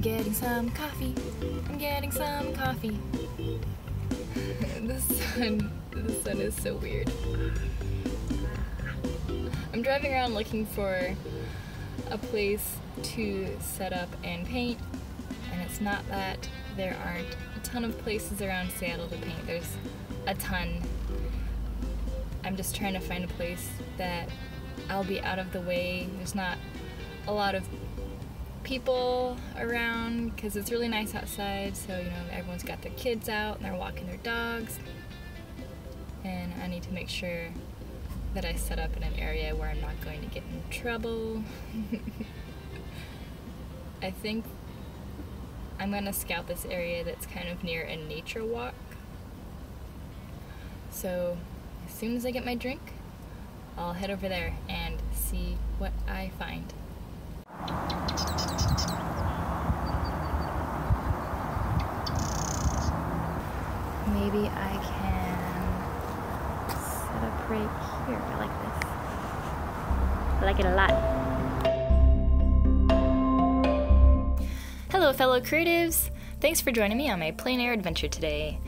I'm getting some coffee. I'm getting some coffee. the sun, the sun is so weird. I'm driving around looking for a place to set up and paint, and it's not that there aren't a ton of places around Seattle to paint. There's a ton. I'm just trying to find a place that I'll be out of the way. There's not a lot of people around because it's really nice outside. So, you know, everyone's got their kids out and they're walking their dogs. And I need to make sure that I set up in an area where I'm not going to get in trouble. I think I'm gonna scout this area that's kind of near a nature walk. So as soon as I get my drink, I'll head over there and see what I find. Maybe I can set up right here. I like this. I like it a lot. Hello, fellow creatives! Thanks for joining me on my plein air adventure today.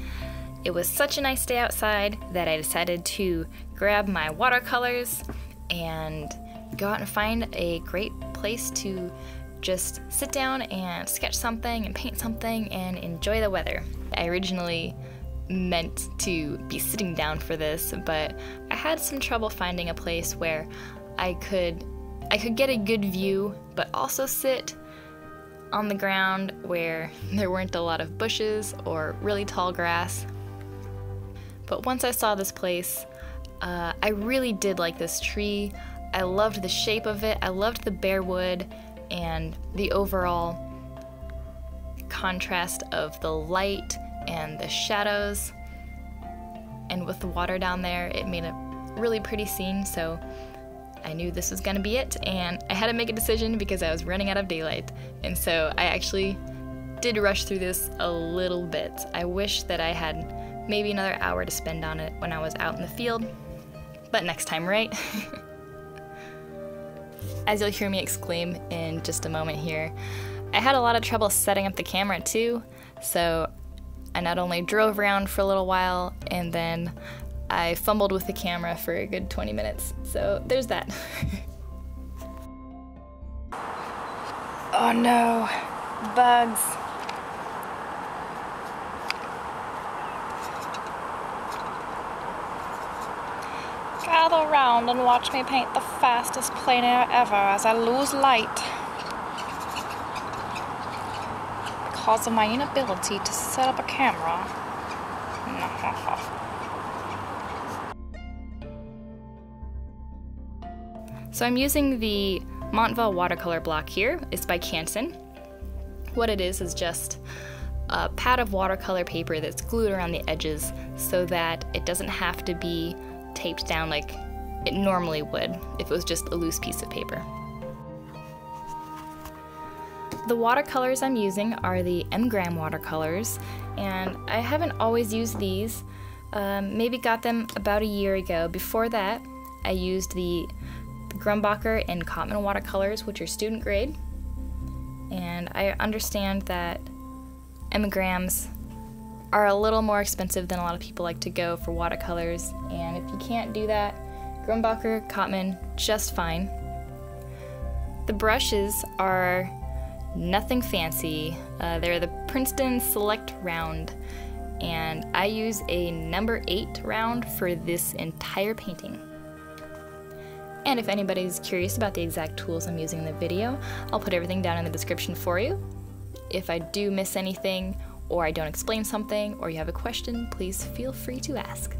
It was such a nice day outside that I decided to grab my watercolors and go out and find a great place to just sit down and sketch something and paint something and enjoy the weather. I originally meant to be sitting down for this, but I had some trouble finding a place where I could I could get a good view but also sit on the ground where there weren't a lot of bushes or really tall grass. But once I saw this place, uh, I really did like this tree. I loved the shape of it, I loved the bare wood, and the overall contrast of the light and the shadows. And with the water down there, it made a really pretty scene, so I knew this was gonna be it, and I had to make a decision because I was running out of daylight. And so I actually did rush through this a little bit. I wish that I had maybe another hour to spend on it when I was out in the field, but next time, right? As you'll hear me exclaim in just a moment here, I had a lot of trouble setting up the camera too, so I not only drove around for a little while and then I fumbled with the camera for a good 20 minutes. So there's that. oh no, bugs. Gather round and watch me paint the fastest plein air ever as I lose light. Because of my inability to set up a camera. So I'm using the Montval watercolor block here. It's by Canson. What it is is just a pad of watercolor paper that's glued around the edges so that it doesn't have to be taped down like it normally would if it was just a loose piece of paper. The watercolors I'm using are the M. Graham watercolors, and I haven't always used these. Um, maybe got them about a year ago. Before that, I used the Grumbacher and Cotman watercolors, which are student grade. And I understand that M. Grahams are a little more expensive than a lot of people like to go for watercolors. And if you can't do that, Grumbacher, Cotman, just fine. The brushes are nothing fancy. Uh, they're the Princeton Select Round, and I use a number 8 round for this entire painting. And if anybody's curious about the exact tools I'm using in the video, I'll put everything down in the description for you. If I do miss anything, or I don't explain something, or you have a question, please feel free to ask.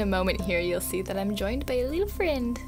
In a moment here, you'll see that I'm joined by a little friend.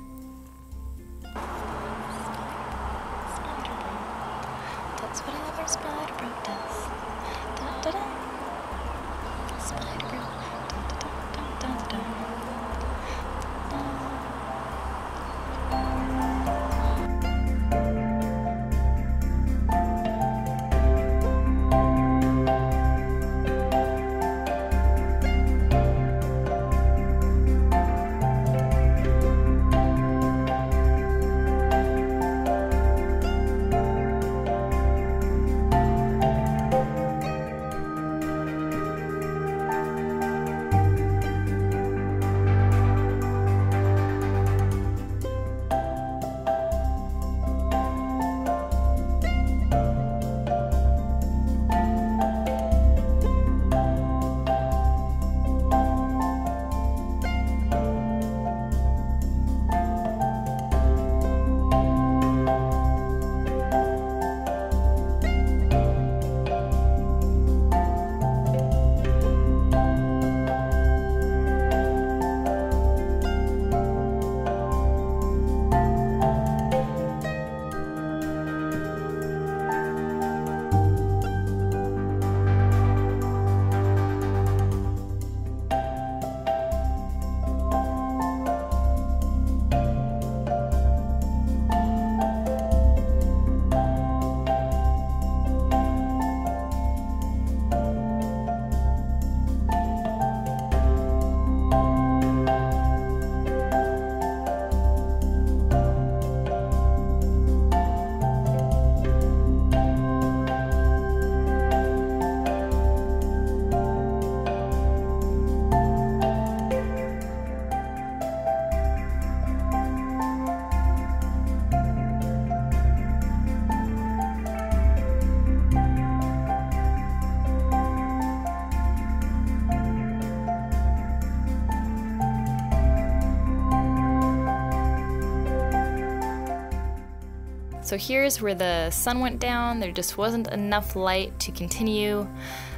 So here's where the sun went down. There just wasn't enough light to continue.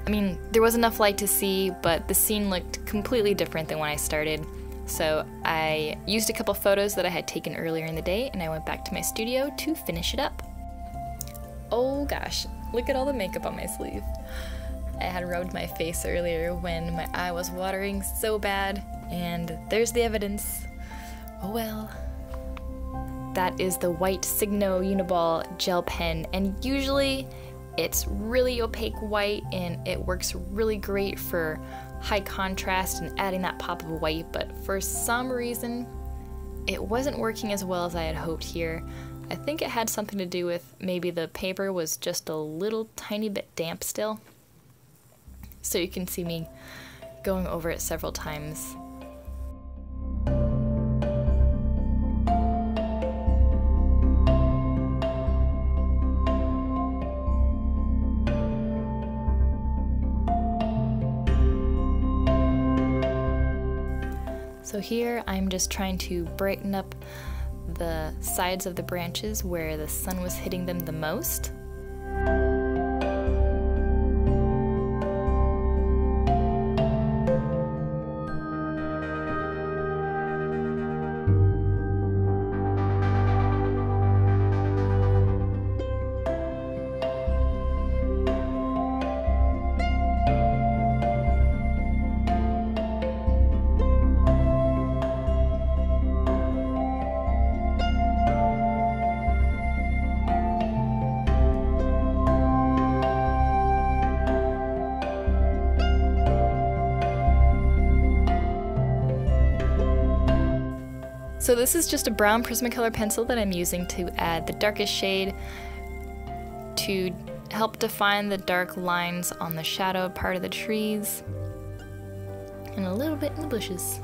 I mean, there was enough light to see, but the scene looked completely different than when I started. So I used a couple photos that I had taken earlier in the day and I went back to my studio to finish it up. Oh gosh, look at all the makeup on my sleeve. I had rubbed my face earlier when my eye was watering so bad, and there's the evidence. Oh well. That is the white Signo Uniball gel pen, and usually it's really opaque white and it works really great for high contrast and adding that pop of white, but for some reason it wasn't working as well as I had hoped here. I think it had something to do with maybe the paper was just a little tiny bit damp still. So you can see me going over it several times. So here I'm just trying to brighten up the sides of the branches where the sun was hitting them the most. So this is just a brown Prismacolor pencil that I'm using to add the darkest shade to help define the dark lines on the shadow part of the trees and a little bit in the bushes.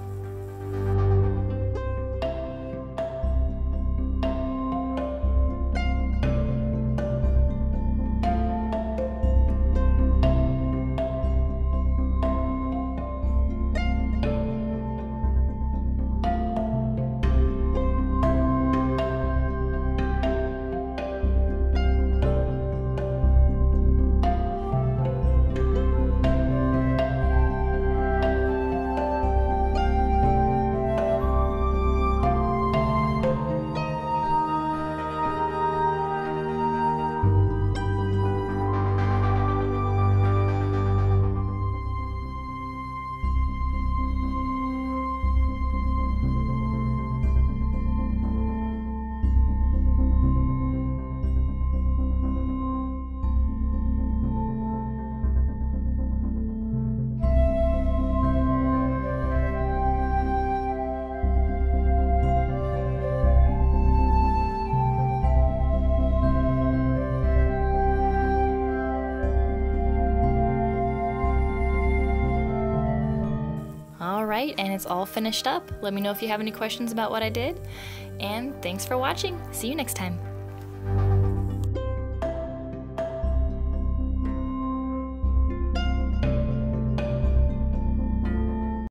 And it's all finished up. Let me know if you have any questions about what I did. And thanks for watching. See you next time.